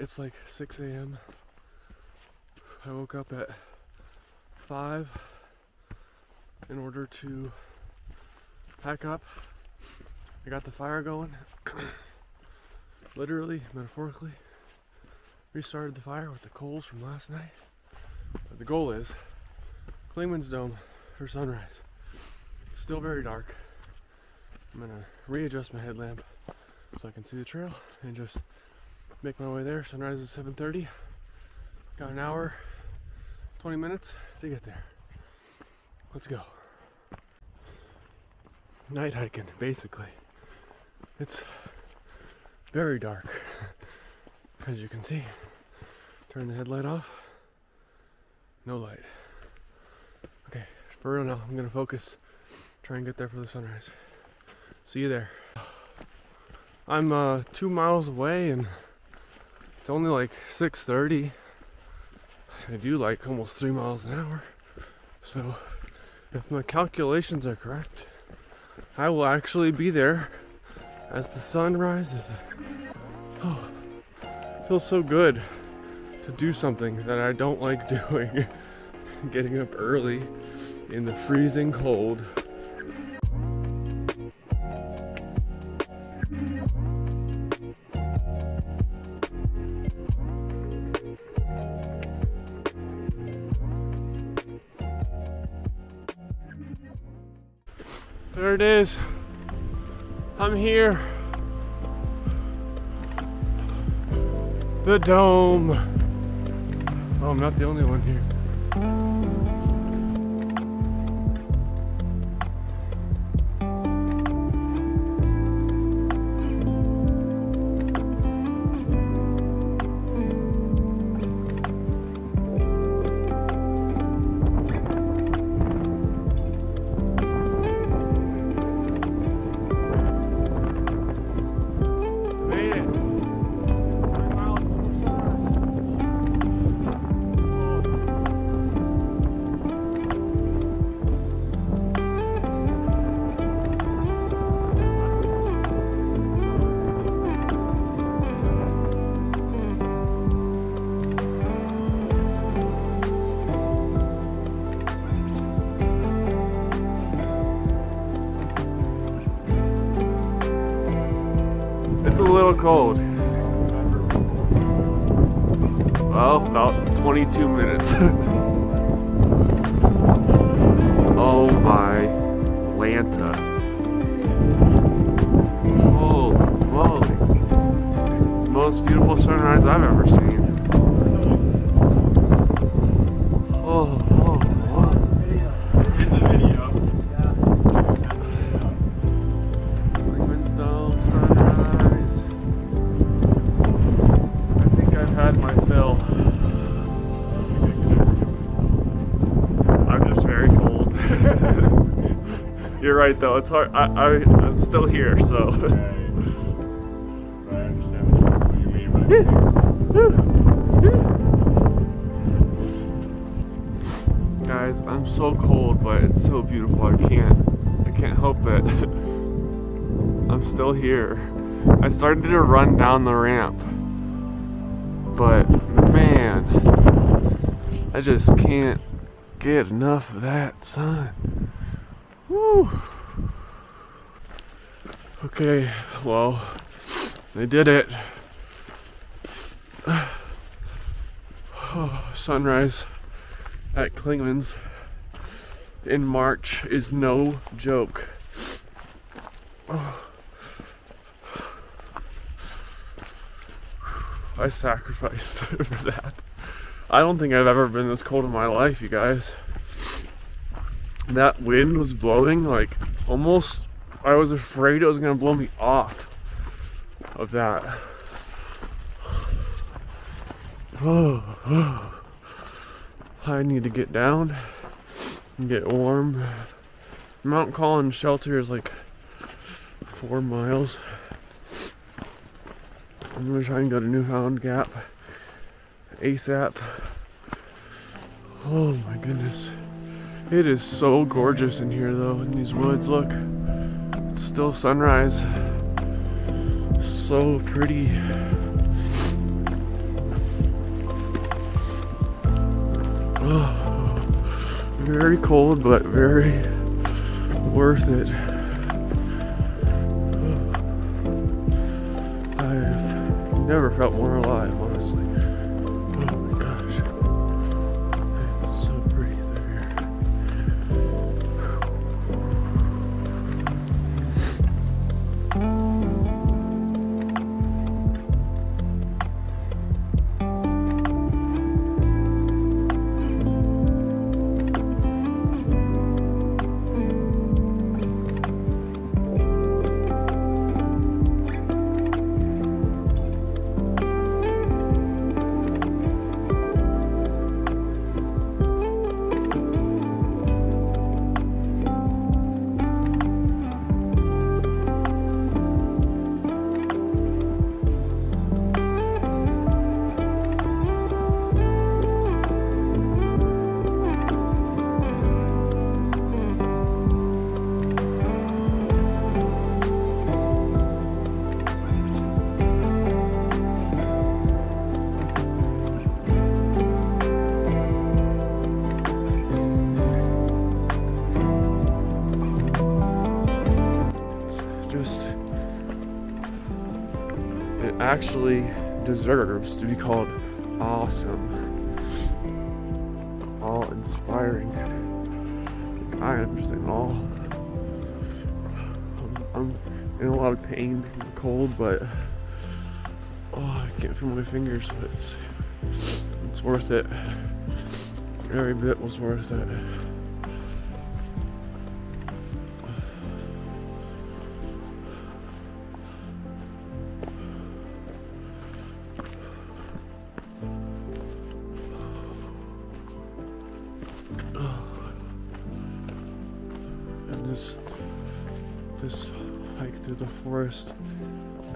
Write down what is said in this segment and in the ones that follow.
it's like 6 a.m. I woke up at 5 in order to pack up. I got the fire going. Literally, metaphorically, restarted the fire with the coals from last night. But the goal is Clingman's Dome for sunrise. It's still very dark. I'm gonna readjust my headlamp so I can see the trail and just make my way there. Sunrise is 7:30. Got an hour, 20 minutes to get there. Let's go. Night hiking, basically. It's very dark, as you can see. Turn the headlight off. No light. Okay, for real now, I'm gonna focus. Try and get there for the sunrise. See you there. I'm uh, two miles away and it's only like 6.30. I do like almost three miles an hour. So if my calculations are correct, I will actually be there as the sun rises. Oh, feels so good to do something that I don't like doing. Getting up early in the freezing cold. There it is. I'm here. The dome. Oh, I'm not the only one here. Cold. Well, about 22 minutes. oh my Lanta. Holy moly. Most beautiful sunrise I've ever seen. Oh. Right though, it's hard. I, I, I'm still here, so. I understand what you mean Guys, I'm so cold, but it's so beautiful. I can't, I can't help it. I'm still here. I started to run down the ramp, but man, I just can't get enough of that sun. Woo. Okay, well, they did it. Oh, sunrise at Clingman's in March is no joke. I sacrificed for that. I don't think I've ever been this cold in my life, you guys. That wind was blowing like almost I was afraid it was gonna blow me off of that. Oh, I need to get down and get warm. Mount Collins shelter is like four miles. I'm gonna try and go to Newfound Gap ASAP. Oh my goodness. It is so gorgeous in here though, in these woods, look. It's still sunrise. So pretty. Oh, very cold, but very worth it. I've never felt more alive. Actually deserves to be called awesome. All inspiring i am just in awe I'm, I'm in a lot of pain and cold but oh i can't feel my fingers but it's it's worth it. Every bit was worth it and this this hike through the forest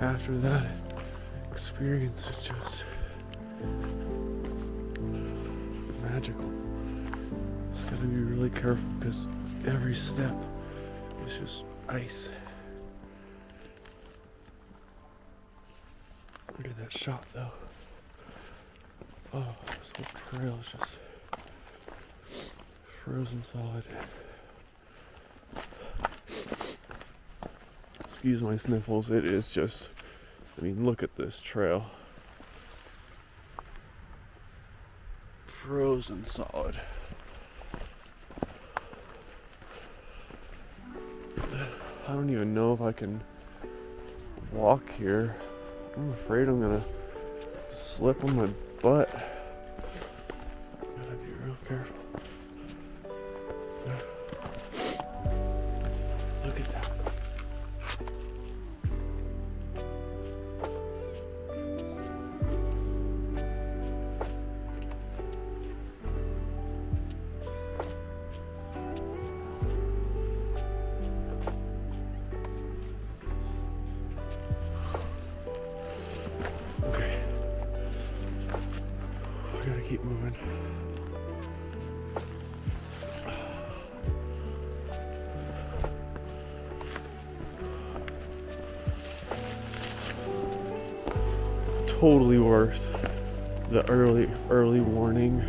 after that experience is just magical. Just gotta be really careful because every step is just ice. Look at that shot though. Oh, this whole trail is just frozen solid. Excuse my sniffles. It is just, I mean, look at this trail. Frozen solid. I don't even know if I can walk here. I'm afraid I'm gonna slip on my butt. Totally worth the early, early warning.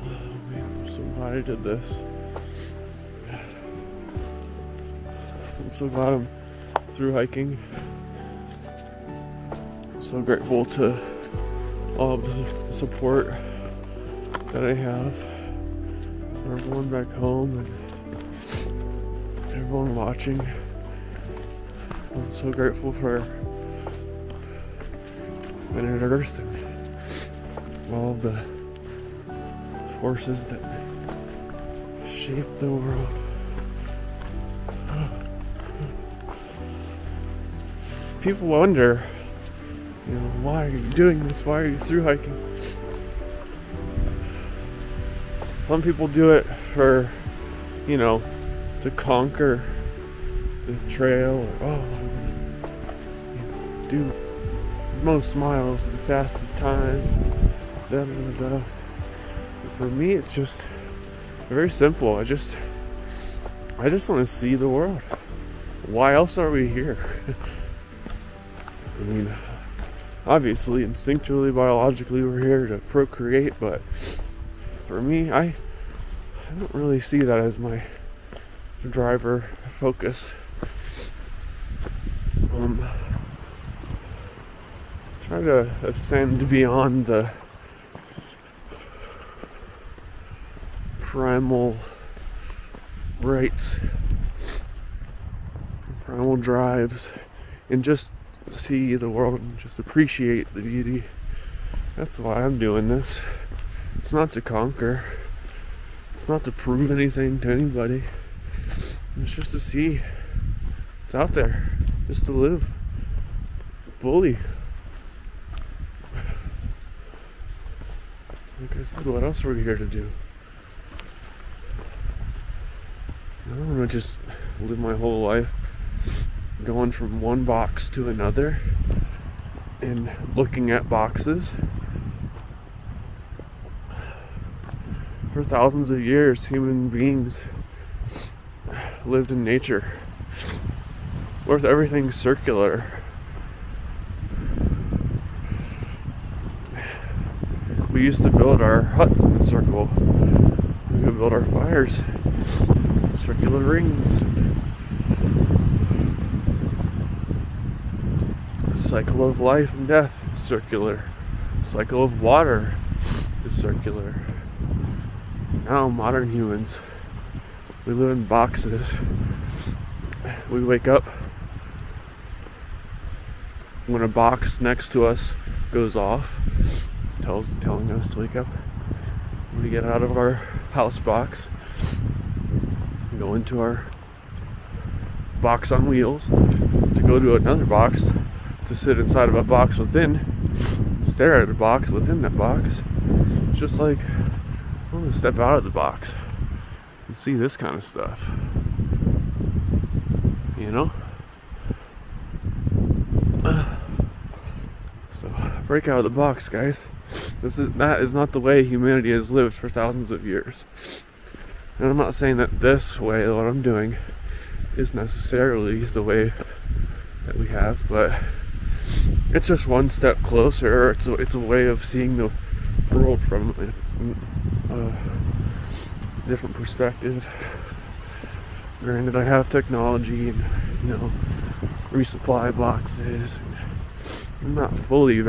Oh man, I'm so glad I did this. I'm so glad I'm through hiking. I'm so grateful to all the support that I have. for Everyone back home and everyone watching. I'm so grateful for planet Earth and all the forces that shape the world. people wonder, you know, why are you doing this? Why are you through hiking? Some people do it for, you know, to conquer the trail or, oh, I'm gonna do most miles in the fastest time. Da, da, da. For me, it's just very simple. I just, I just want to see the world. Why else are we here? I mean, obviously, instinctually, biologically, we're here to procreate, but for me, I, I don't really see that as my driver focus. Um, try to ascend beyond the primal rights, primal drives, and just see the world and just appreciate the beauty. That's why I'm doing this. It's not to conquer, it's not to prove anything to anybody. It's just to see it's out there, just to live fully. Like I said, what else are we here to do? I don't want to just live my whole life going from one box to another and looking at boxes. For thousands of years, human beings lived in nature where everything's circular. We used to build our huts in a circle. We could build our fires, circular rings. cycle of life and death is circular. cycle of water is circular. Now modern humans, we live in boxes. We wake up when a box next to us goes off, tells telling us to wake up. We get out of our house box, go into our box on wheels to go to another box to sit inside of a box within, stare at a box within that box. Just like I want to step out of the box see this kind of stuff. You know? So break out of the box, guys. This is that is not the way humanity has lived for thousands of years. And I'm not saying that this way, what I'm doing, is necessarily the way that we have, but it's just one step closer. It's a, it's a way of seeing the world from different perspective. Granted, I have technology and you know resupply boxes. I'm not fully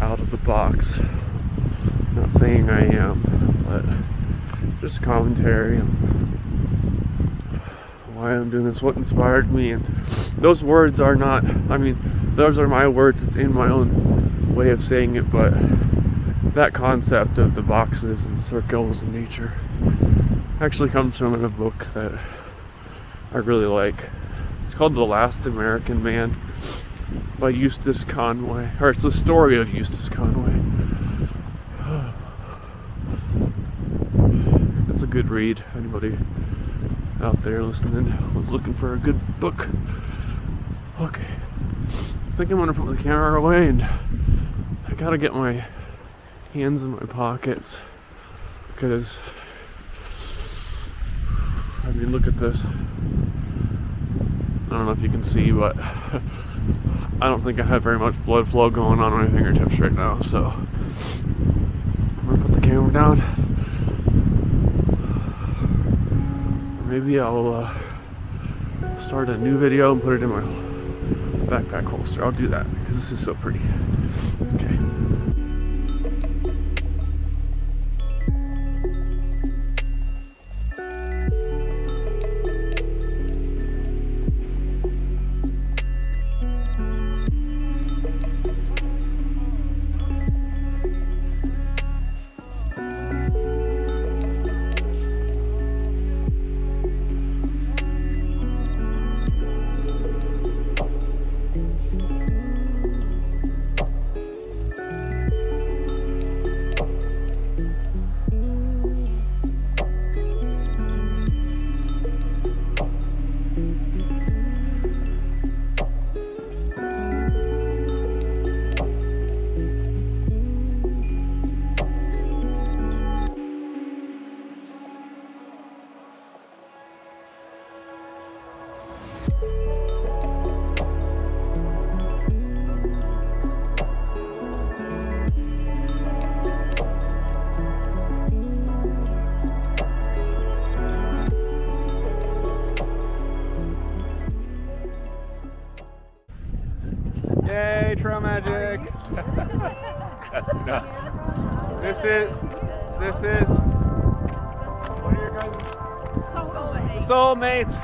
out of the box. I'm not saying I am, but just commentary on why I'm doing this, what inspired me, and those words are not, I mean, those are my words, it's in my own way of saying it, but that concept of the boxes and circles in nature actually comes from a book that I really like. It's called The Last American Man by Eustace Conway, or it's the story of Eustace Conway. It's a good read. Anybody out there listening was looking for a good book. Okay. I think I'm gonna put the camera away and I gotta get my hands in my pockets because I mean look at this. I don't know if you can see but I don't think I have very much blood flow going on my fingertips right now so I'm gonna put the camera down maybe I'll uh, start a new video and put it in my backpack holster. I'll do that because this is so pretty. Okay. Trail magic. That's nuts. This is this is what are your guys? Soulmates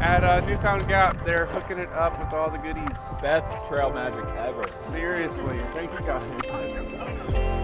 at uh, Newfound Gap. They're hooking it up with all the goodies. Best trail magic ever. Seriously, thank you guys.